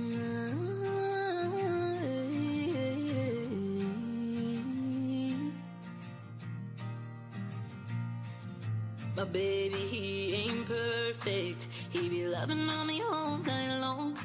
Mm-hmm. My baby, he ain't perfect. He be loving on me all night long.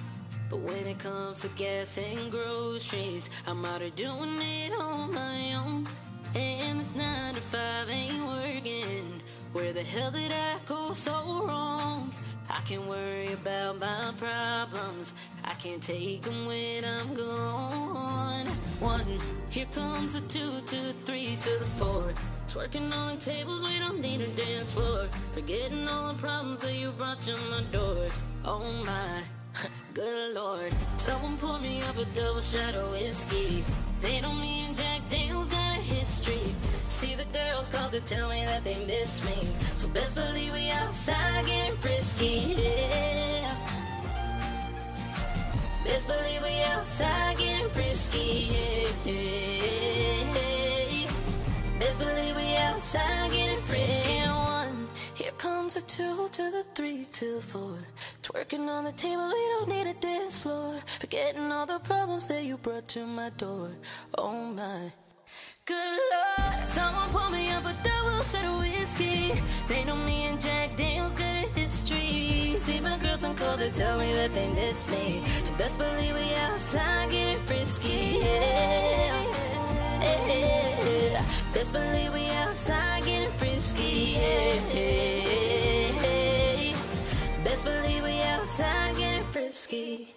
But when it comes to gas and groceries, I'm out here doing it on my own. And this nine to five ain't working. Where the hell did I go so wrong? I can worry about my problems. I can't take them when I'm gone. One, here comes the two to the three to the four. Twerking on the tables, we don't need a dance floor. Forgetting all the problems that you brought to my door. Oh my, good lord. Someone pour me up a double shot of whiskey. They know me and Jack Daniels got a history. See the girls call to tell me that they miss me. So best believe we outside Yeah. Best believe we outside getting frisky. Yeah. Best believe we outside getting frisky. Yeah, one. Here comes a two to the three to the four. Twerking on the table, we don't need a dance floor. Forgetting all the problems that you brought to my door. Oh my. Good Lord, someone pour me up a double shot of whiskey. They know me and Jack Daniels got tell me that they miss me. So best believe we outside getting frisky. Yeah. Yeah. Best believe we outside getting frisky. Yeah. Best believe we outside getting frisky.